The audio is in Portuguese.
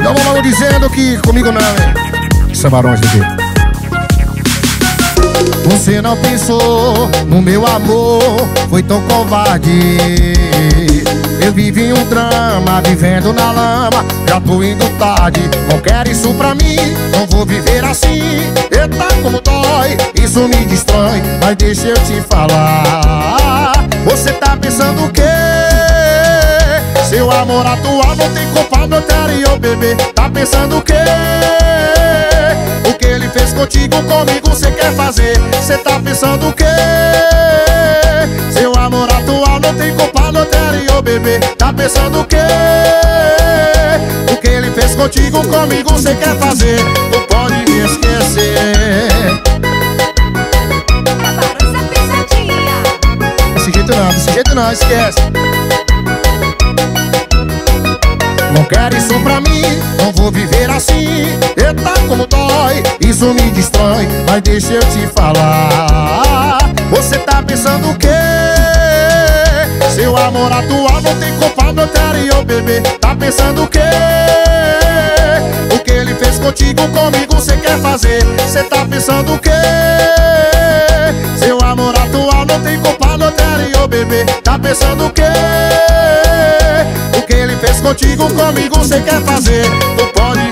Então vamos logo dizendo que comigo não, hein? Samarões aqui. Você não pensou no meu amor, foi tão covarde. Eu vivi um drama, vivendo na lama, já tô indo tarde. Não quero isso pra mim, não vou viver assim. Eita, como dói, isso me destrói. Mas deixa eu te falar. Você tá pensando o quê? Seu amor atual não tem culpa no anterior, bebê. Tá pensando o quê? O que ele fez contigo, comigo, cê quer fazer? Cê tá pensando o quê? Seu amor atual não tem culpa no anterior, bebê. Tá pensando o quê? O que ele fez contigo, comigo, cê quer fazer? Tu pode me esquecer. Desse jeito não, desse jeito não, esquece. Quero isso pra mim, não vou viver assim. Eita, como dói, isso me destrói. Mas deixa eu te falar. Você tá pensando o quê? Seu amor atual não tem culpa no anterior, bebê. Tá pensando o quê? O que ele fez contigo, comigo, cê quer fazer? Cê tá pensando o quê? Seu amor atual não tem culpa no anterior, bebê. Tá pensando o quê? Contigo, comigo, cê quer fazer? Tu pode.